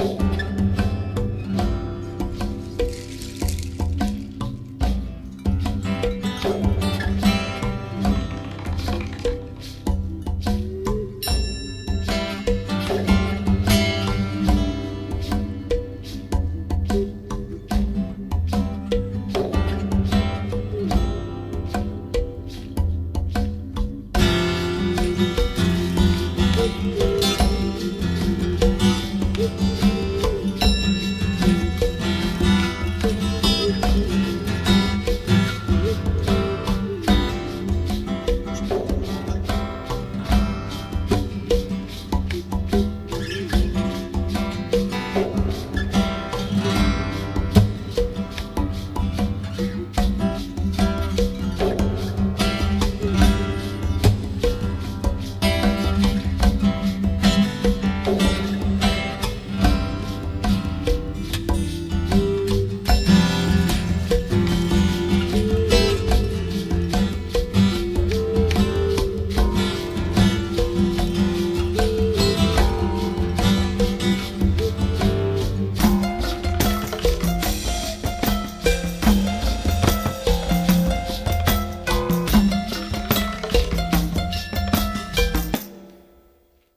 Bye.